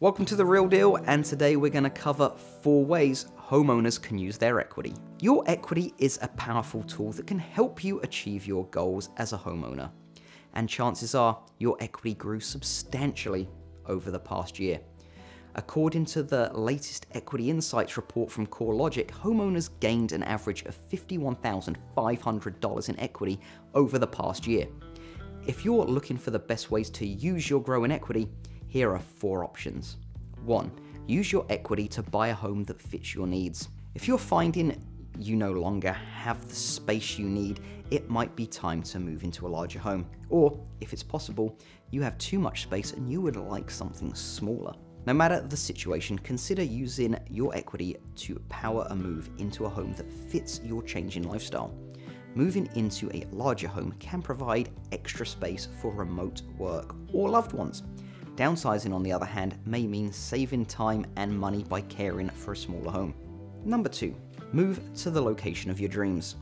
Welcome to The Real Deal, and today we're going to cover four ways homeowners can use their equity. Your equity is a powerful tool that can help you achieve your goals as a homeowner. And chances are your equity grew substantially over the past year. According to the latest Equity Insights report from CoreLogic, homeowners gained an average of $51,500 in equity over the past year. If you're looking for the best ways to use your growing equity, here are four options. 1. Use your equity to buy a home that fits your needs. If you're finding you no longer have the space you need, it might be time to move into a larger home. Or, if it's possible, you have too much space and you would like something smaller. No matter the situation, consider using your equity to power a move into a home that fits your changing lifestyle. Moving into a larger home can provide extra space for remote work or loved ones. Downsizing, on the other hand, may mean saving time and money by caring for a smaller home. Number 2. Move to the location of your dreams.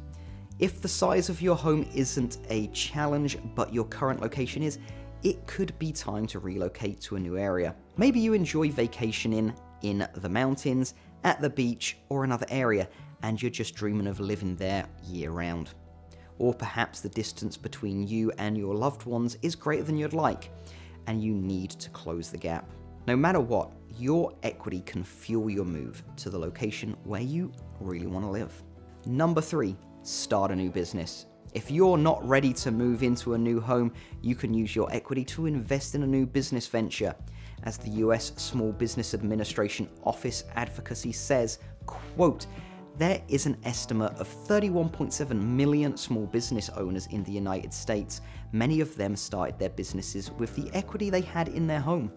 If the size of your home isn't a challenge, but your current location is, it could be time to relocate to a new area. Maybe you enjoy vacationing in the mountains, at the beach, or another area, and you're just dreaming of living there year round. Or perhaps the distance between you and your loved ones is greater than you'd like, and you need to close the gap. No matter what, your equity can fuel your move to the location where you really want to live. Number three, start a new business. If you're not ready to move into a new home, you can use your equity to invest in a new business venture. As the US Small Business Administration Office Advocacy says, quote, there is an estimate of 31.7 million small business owners in the United States. Many of them started their businesses with the equity they had in their home.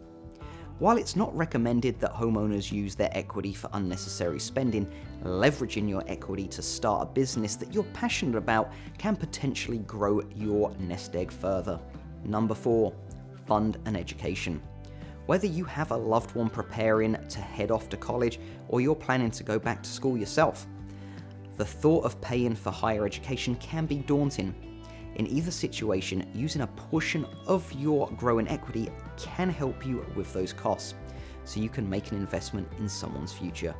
While it's not recommended that homeowners use their equity for unnecessary spending, leveraging your equity to start a business that you're passionate about can potentially grow your nest egg further. Number 4. Fund an education. Whether you have a loved one preparing to head off to college or you're planning to go back to school yourself, the thought of paying for higher education can be daunting. In either situation, using a portion of your growing equity can help you with those costs, so you can make an investment in someone's future.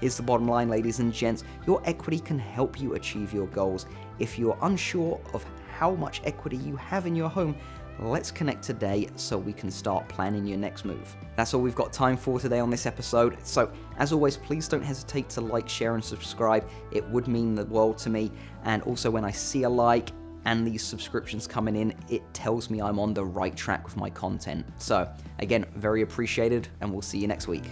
Here's the bottom line, ladies and gents your equity can help you achieve your goals. If you're unsure of how much equity you have in your home, let's connect today so we can start planning your next move. That's all we've got time for today on this episode. So, as always, please don't hesitate to like, share, and subscribe. It would mean the world to me. And also, when I see a like, and these subscriptions coming in, it tells me I'm on the right track with my content. So, again, very appreciated, and we'll see you next week.